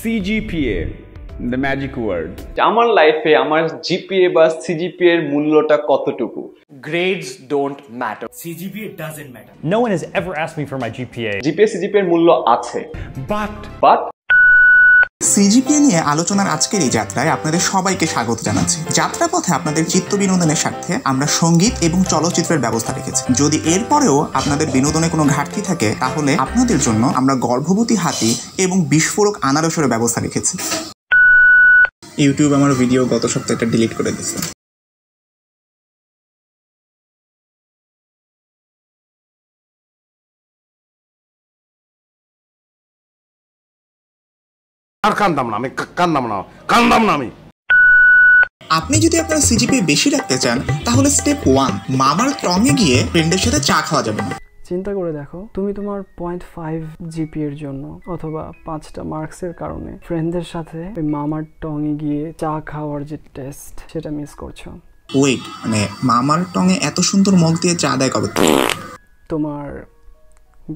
CGPA, the magic word. আমার লাইফে আমার জিপিএ বা সিজিপিএ এর মূল্যটা কতটুকু Grades don't matter. CGPA doesn't matter. No one has ever asked me for my GPA. GPA CGPA এর মূল্য আছে But বাট সিজিপিএ নিয়ে আলোচনার আজকের এই যাত্রায় আপনাদের সবাইকে স্বাগত জানাচ্ছি। যাত্রাপথে আপনাদের চিত্ত বিনোদনের স্বার্থে আমরা সংগীত এবং চলচ্চিত্রের ব্যবস্থা রেখেছি। যদি এরপরেও আপনাদের বিনোদনে কোনো ঘাটতি থাকে, তাহলে আপনাদের জন্য আমরা গর্ভবতী হাতি এবং বিস্ফোরক আনারসের ব্যবস্থা রেখেছি। ইউটিউব আমার ভিডিও গত সপ্তাহে এটা ডিলিট করে দিয়েছে। আর কান্দাম না আমি কান্দাম না কান্দাম না আমি। আপনি যদি আপনার সিজিপি বেশি রাখতে চান তাহলে স্টেপ ওয়ান মামার টঙে গিয়ে ফ্রেন্ডের সাথে চা খাওয়া যাবে না। চিন্তা করে দেখো তুমি তোমার পয়েন্ট ফাইভ জিপি এর জন্য অথবা পাঁচটা মার্কসের কারণে ফ্রেন্ডদের সাথে ওই মামার টঙে গিয়ে চা খাওয়ার যে টেস্ট সেটা মিস করছ। ওয়েট মানে মামার টঙে এত সুন্দর মগ দিয়ে চা দেয় কবে? তোমার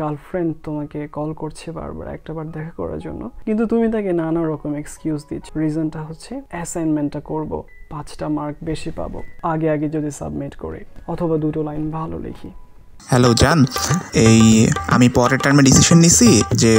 গার্লফ্রেন্ড তোমাকে কল করছে বারবার একটাবার দেখা করার জন্য। কিন্তু তুমি তাকে নানা রকম এক্সকিউজ দিচ্ছ। রিজনটা হচ্ছে অ্যাসাইনমেন্টটা করব, পাঁচটা মার্ক বেশি পাবো, আগে আগে যদি সাবমিট করি। অথবা দুটো লাইন ভালো লিখি। হ্যালো জান, এই আমি পরের টার্মে ডিসিশন নিছি যে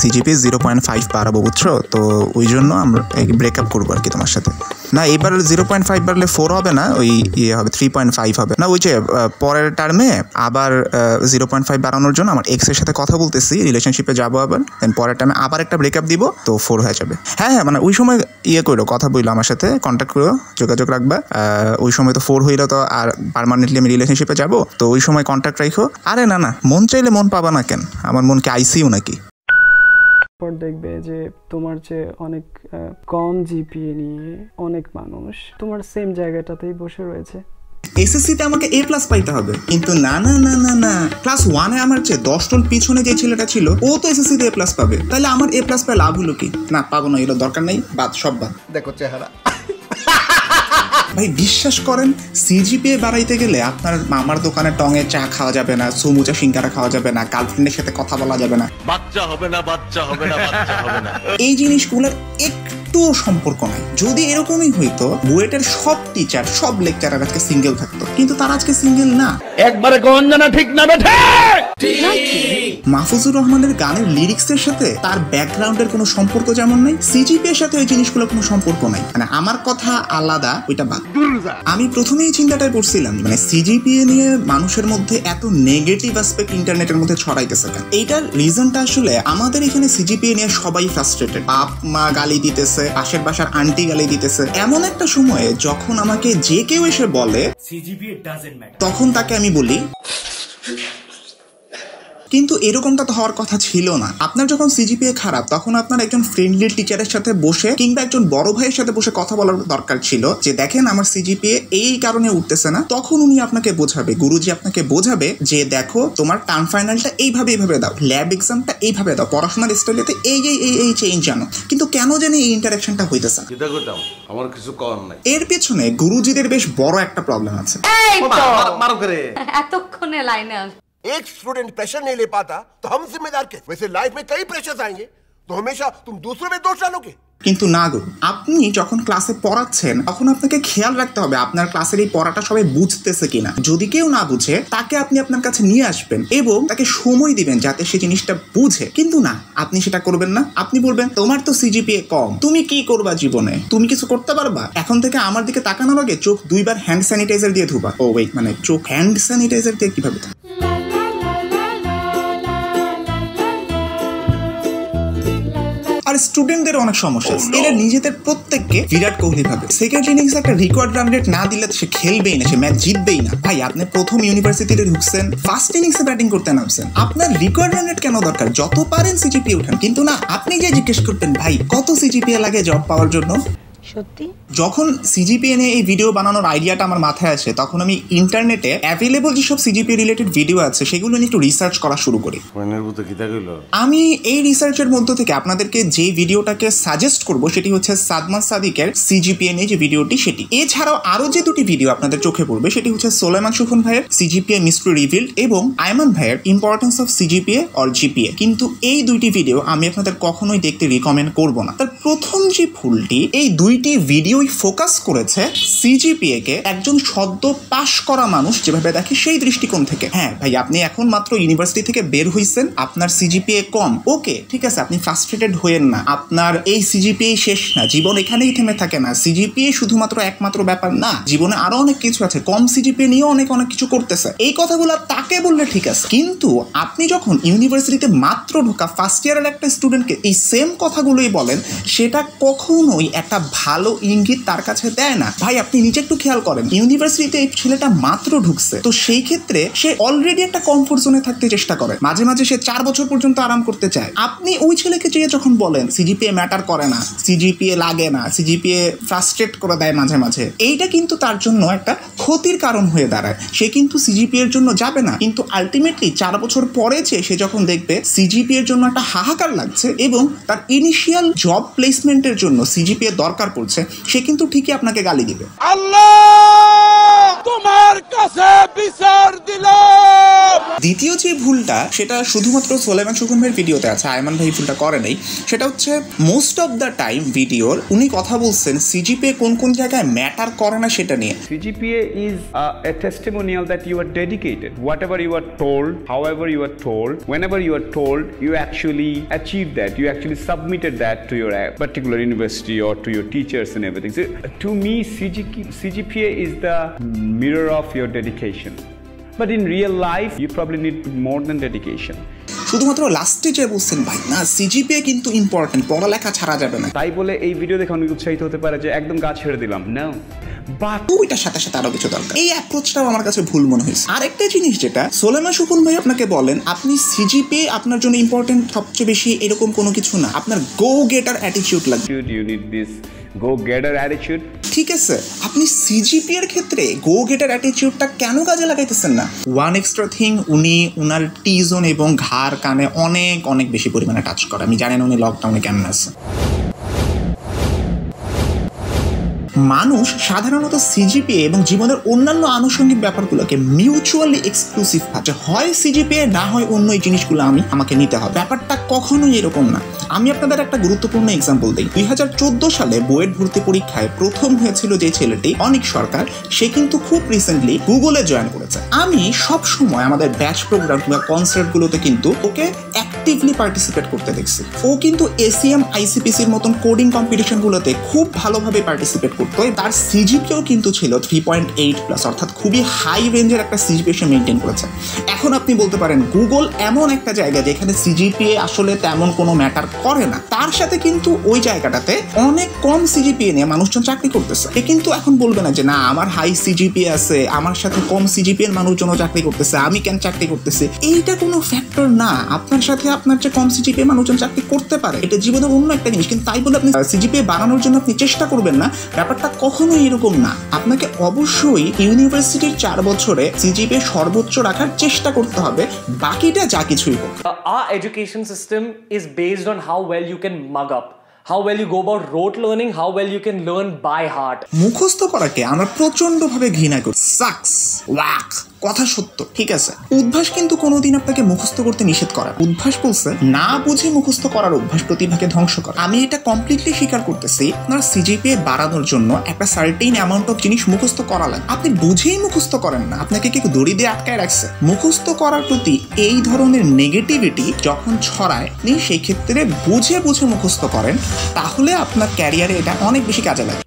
সিজিপি জিরো পয়েন্ট ফাইভ বাড়াবো, বুঝছ? তো ওই জন্য আমরা ব্রেকআপ করব আর কি তোমার সাথে। না, এবার জিরো পয়েন্ট ফাইভ বাড়লে ফোর হবে না, ওই ইয়ে হবে থ্রি পয়েন্ট ফাইভ হবে। না, ওই যে পরের টার্মে আবার জিরো পয়েন্ট ফাইভ বাড়ানোর জন্য আমার এক্সের সাথে কথা বলতেছি রিলেশনশিপে যাব আবার দেন পরের টার্মে আবার একটা ব্রেকআপ দিব, তো ফোর হয়ে যাবে। হ্যাঁ হ্যাঁ মানে ওই সময় ইয়ে করো কথা বলল আমার সাথে কন্ট্যাক্ট করো যোগাযোগ রাখবা। ওই সময় তো ফোর হইল তো, আর পারমানেন্টলি আমি রিলেশনশিপে যাব, তো ওই সময় কন্ট্যাক্ট রাখো আরে না না, মন চাইলে মন পাবা না কেন? আমার মন কি আইসিউ নাকি? পর দেখবে যে তোমার যে অনেক কম জিপিএ নিয়ে অনেক মানুষ তোমার সেম জায়গাটাতেই বসে রয়েছে। এসএসসিতে আমাকে এ প্লাস পাইতে হবে। কিন্তু না না না না না। ক্লাস ওয়ানে আমার চেয়ে দশ টন পিছনে যে ছেলেটা ছিল ও তো এসএসসিতে এ প্লাস পাবে। তাহলে আমার এ প্লাস পায় লাভ হলো কি? না পাবো না এগুলো দরকার নেই। বাদ সব বাদ। দেখো চেহারা। ভাই বিশ্বাস করেন সিজিপিএ বাড়াইতে গেলে আপনার মামার দোকানে টঙে চা খাওয়া যাবে না সমুচা সিঙ্গারা খাওয়া যাবে না গার্লফ্রেন্ডের সাথে কথা বলা যাবে না। বাচ্চা হবে না বাচ্চা হবে না বাচ্চা হবে না। এই জিনিসগুলোর একটুও সম্পর্ক নাই। যদি এরকমই হইতো বুয়েটের সব টিচার সব লেকচারার আজকে সিঙ্গেল থাকতো। কিন্তু তারা আজকে সিঙ্গেল না। একবারে কোন জানা ঠিক না বেঠে? মাহফুজুর রহমানের গানের লিরিক্সের সাথে তার ব্যাকগ্রাউন্ডের কোনো সম্পর্ক যেমন নাই সিজিপি এর সাথে ওই জিনিসগুলো কোনো সম্পর্ক নাই। মানে আমার কথা আলাদা ওইটা বাদ। আমি প্রথমেই এই চিন্তাটাই করছিলাম মানে সিজিপিএ নিয়ে মানুষের মধ্যে এত নেগেটিভ অ্যাসপেক্ট ইন্টারনেটের মধ্যে ছড়াইতেছে কেন? এইটার রিজনটা আসলে আমাদের এখানে সিজিপিএ নিয়ে সবাই ফ্রাস্ট্রেটেড বাপ মা গালি দিতেছে পাশের বাসার আন্টি গালি দিতেছে এমন একটা সময়ে যখন আমাকে যে কেউ এসে বলে. তখন তাকে আমি বলি কিন্তু এরকমটা তো হওয়ার কথা ছিল না। আপনার যখন সিজিপিএ খারাপ তখন আপনার একজন ফ্রেন্ডলি টিচারের সাথে বসে কিংবা একজন বড় ভাইয়ের সাথে বসে কথা বলার দরকার ছিল যে দেখেন আমার সিজিপিএ এই কারণে উঠতেছে না। তখন উনি আপনাকে বোঝাবে গুরুজি আপনাকে বোঝাবে যে দেখো তোমার টার্ম ফাইনালটা এইভাবে এইভাবে দাও ল্যাব এক্সামটা এইভাবে দাও পড়াশোনার স্টাইলেতে এই এই এই এই চেঞ্জ আনো। কিন্তু কেন জানি এই ইন্টারাকশনটা হইতেছে না। আমার কিছু করার নাই। এর পেছনে গুরুজিদের বেশ বড় একটা প্রবলেম আছে। এতক্ষণে লাইনে एक स्टूडेंट प्रेशर नहीं ले पाता तो हम जिम्मेदार कैसे वैसे लाइफ में कई प्रेशर्स आएंगे तो हमेशा तुम दूसरों में दोष डालोगे কিন্তু না গো আপনি যখন ক্লাসে পড়াচ্ছেন তখন আপনাকে খেয়াল রাখতে হবে আপনার ক্লাসের এই পড়াটা সবাই বুঝতেছে কিনা যদি কেউ না বুঝে তাকে আপনি আপনার কাছে নিয়ে আসবেন এবং তাকে সময় দিবেন যাতে সে জিনিসটা বুঝে কিন্তু না আপনি সেটা করবেন না আপনি বলবেন তোমার তো সিজিপিএ কম তুমি কি করবা জীবনে তুমি কিছু করতে পারবা এখন থেকে আমার দিকে তাকানোর আগে চোখ দুইবার হ্যান্ড স্যানিটাইজার দিয়ে ধুবা ও ওয়েট মানে চোখ হ্যান্ড স্যানিটাইজার দিয়ে কিভাবে আর স্টুডেন্টদের অনেক সমস্যা এরা নিজেদের প্রত্যেককে বিরাট কোহলি ভাবে। সেকেন্ড ইনিংস একটা রেকর্ড রান রেট না দিলে সে খেলবেই না সে ম্যাচ জিতবেই না। ভাই আপনি প্রথম ইউনিভার্সিটিতে ঢুকছেন ফার্স্ট ইনিংসে ব্যাটিং করতে নামছেন। আপনার রেকর্ড রান রেট কেন দরকার? যত পারেন সিজিপি উঠান। কিন্তু না আপনি যে জিজ্ঞেস করতেন ভাই কত সিজিপিএ লাগে জব পাওয়ার জন্য? সত্যি? যখন সিজিপিএ নিয়ে এই ভিডিও বানানোর আইডিয়াটা আমার মাথায় আসে তখন আমি ইন্টারনেটে অ্যাভেলেবল যেসব সিজিপিএ রিলেটেড ভিডিও আছে সেগুলো নিয়ে একটু রিসার্চ করা শুরু করি। আমি এই রিসার্চের মধ্য থেকে আপনাদেরকে যে ভিডিওটাকে সাজেস্ট করব সেটি হচ্ছে সাদমান সাদিকের সিজিপিএ নিয়ে যে ভিডিওটি সেটি। এছাড়াও আরও যে দুটি ভিডিও আপনাদের চোখে পড়বে সেটি হচ্ছে সোলেমান সুখন ভাইয়ের সিজিপিএ মিস্ট্রি রিভিল্ড এবং আয়মান ভাইয়ের importance of CGPA or GPA কিন্তু এই দুইটি ভিডিও আমি আপনাদের কখনোই দেখতে রিকমেন্ড করব না। তার প্রথম যে ভুলটি এই দুইটি ভিডিওই ফোকাস করেছে সিজিপিএ কে একজন সদ্য পাশ করা মানুষ যেভাবে দেখে সেই দৃষ্টিকোণ থেকে। হ্যাঁ ভাই, আপনি এখন মাত্র ইউনিভার্সিটি থেকে বের হইছেন, আপনার সিজিপিএ কম। ওকে, ঠিক আছে, আপনি ফ্রাস্ট্রেটেড হইয়েন না। আপনার এই সিজিপিএ শেষ না, জীবন এখানেই থেমে থাকে না। সিজিপিএ শুধুমাত্র একমাত্র ব্যাপার না, জীবনে আরও অনেক কিছু আছে, কম সিজিপিএ নিয়েও অনেক অনেক কিছু করতেছে। এই কথাগুলো তাকে বললে ঠিক আছে, কিন্তু আপনি যখন ইউনিভার্সিটিতে মাত্র ঢোকা ফার্স্ট ইয়ারের একটা স্টুডেন্টকে এই সেম কথাগুলোই বলেন সেটা কখনোই একটা ভালো ইঙ্গিত তার কাছে দেয় না। ভাই, আপনি নিজে একটু খেয়াল করেন ইউনিভার্সিটিতে এই ছেলেটা মাত্র ঢুকছে। তো সেই ক্ষেত্রে সে অলরেডি একটা কমফোর্ট জোনে থাকতে চেষ্টা করে। মাঝে মাঝে সে চার বছর পর্যন্ত আরাম করতে চায়। আপনি ওই ছেলেকে যেয়ে যখন বলেন সিজিপিএ ম্যাটার করে না সিজিপিএ লাগে না সিজিপিএ ফ্রাস্ট্রেট করে দেয় মাঝে মাঝে, এইটা কিন্তু তার জন্য একটা ক্ষতির কারণ হয়ে দাঁড়ায়। সে কিন্তু সিজিপি এর জন্য যাবে না। কিন্তু আলটিমেটলি চার বছর পরে যে সে যখন দেখবে সিজিপি এর জন্য একটা হাহাকার লাগছে এবং তার ইনিশিয়াল জব প্লেসমেন্টের জন্য সিজিপি এর দরকার পড়ছে সে কিন্তু ঠিকই আপনাকে গালি দিবে। তোমার কাছে বিচার দিলাম! দ্বিতীয় যে ভুলটা সেটা শুধুমাত্র সোলেমান ভাইয়ের ভিডিওতে আছে আয়মান ভাই ভুলটা করে নাই। সেটা হচ্ছে মোস্ট অফ দ্য টাইম ভিডিওর উনি কথা বলছেন সিজিপি কোন কোন জায়গায় ম্যাটার করে না সেটা নিয়ে। CGPA is uh, a testimonial that you are dedicated. Whatever you are told, however you are told, whenever you are told, you actually achieved that. You actually submitted that to your uh, particular university or to your teachers and everything. So, uh, to me, CGK, CGPA is the mirror of your dedication. But in real life, you probably need more than dedication. শুধুমাত্র লাস্টে যে বলছেন ভাই না CGPA কিন্তু important পড়ালেখা ছাড়া যাবে না তাই বলে এই ভিডিও দেখে অনেক উৎসাহিত হতে পারে যে একদম গা ছেড়ে দিলাম না বাট ওইটার সাথে সাথে আরও কিছু দরকার। এই অ্যাপ্রোচটাও আমার কাছে ভুল মনে হয়েছে। আরেকটা জিনিস যেটা সোলেমা সুকুন ভাই আপনাকে বলেন আপনি সিজিপিএ আপনার জন্য ইম্পর্টেন্ট সবচেয়ে বেশি এরকম কোনো কিছু না। আপনার গো গেটার অ্যাটিটিউড লাগবে go getter attitude. ঠিক আছে আপনি সিজিপি এর ক্ষেত্রে গো গেটার অ্যাটিটিউডটা কেন কাজে লাগাইতেছেন না? ওয়ান এক্সট্রা থিং উনি উনার টি জোন এবং ঘাড় কানে অনেক অনেক বেশি পরিমাণে টাচ করে। আমি জানি না উনি লকডাউনে কেমন আছে। মানুষ সাধারণত সিজিপিএ এবং জীবনের অন্যান্য আনুষঙ্গিক ব্যাপারগুলোকে মিউচুয়ালি এক্সক্লুসিভ ভাবে হয় সিজিপিএ না হয় অন্য এই জিনিসগুলো আমি আমাকে নিতে হবে। ব্যাপারটা কখনোই এরকম না। আমি আপনাদের একটা গুরুত্বপূর্ণ এক্সাম্পল দিই। দুই হাজার চোদ্দ সালে বুয়েট ভর্তি পরীক্ষায় প্রথম হয়েছিল যে ছেলেটি অনিক সরকার, সে কিন্তু খুব রিসেন্টলি গুগলে জয়েন করেছে। আমি সব সময় আমাদের ব্যাচ প্রোগ্রাম কিংবা কনসার্টগুলোতে কিন্তু ওকে অ্যাক্টিভলি পার্টিসিপেট করতে দেখছি। ও কিন্তু এসিএম আইসিপিসির মতন কোডিং কম্পিটিশনগুলোতে খুব ভালোভাবে পার্টিসিপেট করতো। তার সিজিপিও কিন্তু ছিল থ্রি পয়েন্ট এইট প্লাস অর্থাৎ খুবই হাই রেঞ্জের একটা সিজিপিএ সে মেনটেন করেছে। এখন আপনি বলতে পারেন গুগল এমন একটা জায়গা যেখানে সিজিপিএ আসলে তেমন কোনো ম্যাটার করে না। তার সাথে কিন্তু ওই জায়গাটাতে অনেক কম সিজিপিএ নিয়ে মানুষজন চাকরি করতেছে। এ কিন্তু এখন বলবে না যে, না, আমার হাই সিজিপিএ আছে, আমার সাথে কম সিজিপিএ এর মানুষজনও চাকরি করতেছে, আমি কেন চাকরি করতেছি? এইটা কোনো ফ্যাক্টর না। আপনার সাথে আপনার যে কম সিজিপিএ মানুষজন চাকরি করতে পারে, এটা জীবনের অন্য একটা জিনিস। কিন্তু তাই বলে আপনি সিজিপিএ বাড়ানোর জন্য আপনি চেষ্টা করবেন না। ব্যাপারটা কখনোই এরকম না। আপনাকে অবশ্যই ইউনিভার্সিটির চার বছরে সিজিপিএ সর্বোচ্চ রাখার চেষ্টা করতে হবে। বাকিটা যা কিছুই হোক। Our education system is based on how well you can mug up, how well you go about rote learning, how well you can learn by heart. মুখস্থ করাকে আমরা প্রচন্ডভাবে ঘৃণা করি। সাকস ওয়াক কথা সত্য ঠিক আছে? উদ্ভাস কিন্তু কোনোদিন আপনাকে মুখস্থ করতে নিষেধ করা। উদ্ভাস বলছে না বুঝে মুখস্থ করার অভ্যাস প্রতিভাকে ধ্বংস করে। আমি এটা কমপ্লিটলি স্বীকার করতেছি আপনার সিজিপিএ বাড়ানোর জন্য একটা সার্টেইন অ্যামাউন্ট অফ জিনিস মুখস্থ করা লাগে আপনি বুঝেই মুখস্থ করেন না আপনাকে কেউ দড়ি দিয়ে আটকায় রাখছে। মুখস্থ করার প্রতি এই ধরনের নেগেটিভিটি যখন ছড়ায় আপনি সেই ক্ষেত্রে বুঝে বুঝে মুখস্থ করেন তাহলে আপনার ক্যারিয়ারে এটা অনেক বেশি কাজে লাগে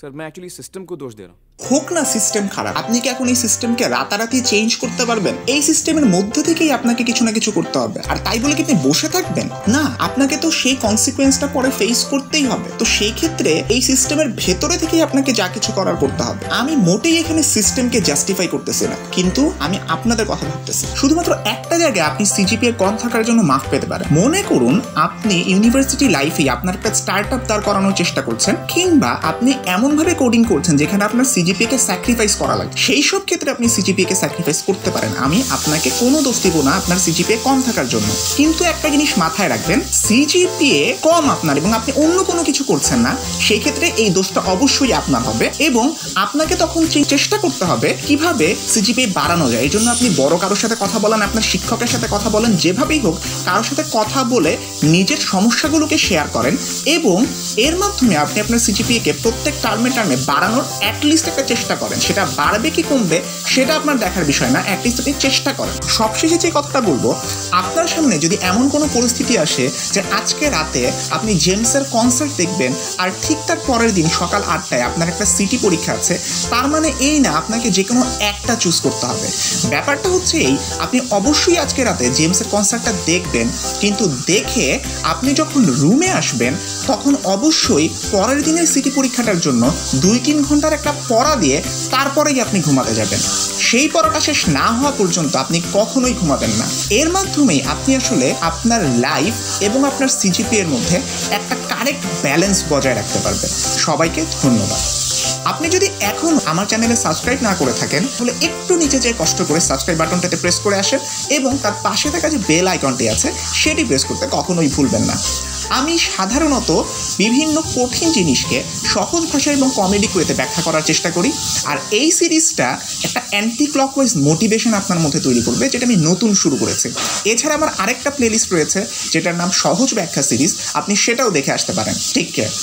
सर मैं एक्चुअली सिस्टम को दोष दे रहा हूँ হোক না সিস্টেম খারাপ, আপনি কি এখন এই সিস্টেমকে রাতারাতি চেঞ্জ করতে পারবেন? এই সিস্টেমের মধ্যে থেকেই আপনাকে কিছু না কিছু করতে হবে। আর তাই বলে কি আপনি বসে থাকবেন? না, আপনাকে তো সেই কনসিকুয়েন্সটা পরে ফেস করতেই হবে। তো সেই ক্ষেত্রে এই সিস্টেমের ভেতরে থেকেই আপনাকে যা কিছু করার করতে হবে। আমি মোটেই এখানে সিস্টেমকে জাস্টিফাই করতেছি না। কিন্তু আমি আপনাদের কথা ভাবতেছি। শুধুমাত্র একটা জায়গায় আপনি সিজিপিএ কম থাকার জন্য মাফ পেতে পারেন। মনে করুন, আপনি ইউনিভার্সিটি লাইফে আপনার একটা স্টার্ট আপ দাঁড় করানোর চেষ্টা করছেন, কিংবা আপনি এমনভাবে কোডিং করছেন যেখানে আপনার সিজিপিএ কে স্যাক্রিফাইস করা লাগে। সেই সব ক্ষেত্রে আপনি সিজিপিএ কে স্যাক্রিফাইস করতে পারেন। আমি আপনাকে কোনো দোষ দিব না আপনার সিজিপিএ কম থাকার জন্য। কিন্তু একটা জিনিস মাথায় রাখবেন সিজিপিএ কম আপনার এবং আপনি অন্য কোনো কিছু করছেন না, সেই ক্ষেত্রে এই দোষটা অবশ্যই আপনার হবে এবং আপনাকে তখন চেষ্টা করতে হবে, কীভাবে সিজিপিএ বাড়ানো যায়, এই জন্য আপনি বড় কারোর সাথে কথা বলেন, আপনার শিক্ষকের সাথে কথা বলেন, যেভাবেই হোক, কারোর সাথে কথা বলে নিজের সমস্যাগুলোকে শেয়ার করেন এবং এর মাধ্যমে আপনি আপনার সিজিপিএ কে প্রত্যেক টার্মে টার্মে বাড়ানোর অ্যাটলিস্ট একটা চেষ্টা করেন। সেটা বাড়বে কি কমবে, সেটা আপনার দেখার বিষয় না অ্যাটলিস্ট আপনি চেষ্টা করেন। সবশেষে যে কথাটা বলব, আপনার সামনে যদি এমন কোনো পরিস্থিতি আসে যে আজকে রাতে আপনি জেমসের কনসার্ট দেখবেন, আর ঠিক তার পরের দিন সকাল আটটায় আপনার একটা সিটি পরীক্ষা আছে, তার মানে এই না আপনাকে যে কোনো একটা চুজ করতে হবে। ব্যাপারটা হচ্ছে এই, আপনি অবশ্যই আজকে রাতে জেমসের কনসার্টটা দেখবেন, কিন্তু দেখে আপনি যখন রুমে আসবেন, তখন অবশ্যই পরের দিনের সিটি পরীক্ষাটার জন্য দুই তিন ঘণ্টার একটা পড়া দিয়ে তারপরেই আপনি ঘুমাতে যাবেন। সেই পড়াটা শেষ না হওয়া পর্যন্ত আপনি কখনোই ঘুমাবেন না। এর মাধ্যমেই আপনি আসলে আপনার লাইফ এবং আপনার সিজিপি এর মধ্যে একটা কারেক্ট ব্যালেন্স বজায় রাখতে পারবেন। সবাইকে ধন্যবাদ। আপনি যদি এখন আমার চ্যানেলে সাবস্ক্রাইব না করে থাকেন, তাহলে একটু নিচে যে কষ্ট করে সাবস্ক্রাইব বাটনটাতে প্রেস করে আসেন এবং তার পাশে থাকা যে বেল আইকনটি আছে, সেটি প্রেস করতে কখনোই ভুলবেন না। আমি সাধারণত বিভিন্ন কঠিন জিনিসকে সহজ ভাষায় এবং কমেডি কুয়েতে ব্যাখ্যা করার চেষ্টা করি। আর এই সিরিজটা একটা অ্যান্টি ক্লকওয়াইজ মোটিভেশন আপনার মধ্যে তৈরি করবে, যেটা আমি নতুন শুরু করেছি। এছাড়া আমার আরেকটা প্লেলিস্ট রয়েছে, যেটার নাম সহজ ব্যাখ্যা সিরিজ আপনি সেটাও দেখে আসতে পারেন। ঠিক কেয়ার